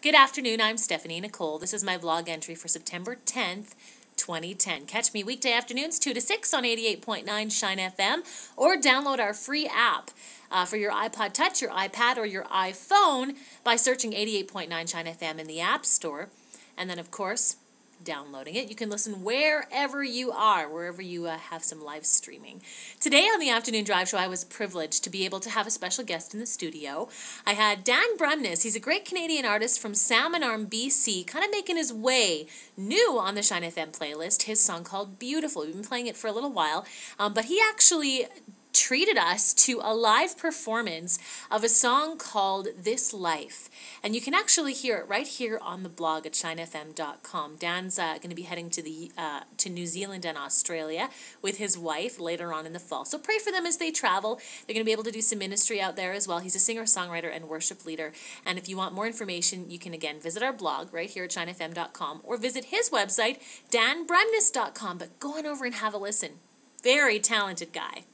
Good afternoon, I'm Stephanie Nicole. This is my vlog entry for September 10th, 2010. Catch me weekday afternoons 2 to 6 on 88.9 Shine FM or download our free app uh, for your iPod Touch, your iPad, or your iPhone by searching 88.9 Shine FM in the App Store. And then, of course, downloading it. You can listen wherever you are, wherever you uh, have some live streaming. Today on the Afternoon Drive Show, I was privileged to be able to have a special guest in the studio. I had Dan Bremnes. He's a great Canadian artist from Salmon Arm, BC, kind of making his way new on the Shine FM playlist. His song called Beautiful. We've been playing it for a little while, um, but he actually treated us to a live performance of a song called This Life. And you can actually hear it right here on the blog at shinefm.com. Dan's uh, going to be heading to the uh, to New Zealand and Australia with his wife later on in the fall. So pray for them as they travel. They're going to be able to do some ministry out there as well. He's a singer, songwriter, and worship leader. And if you want more information, you can again visit our blog right here at shinefm.com or visit his website, danbremnes.com. But go on over and have a listen. Very talented guy.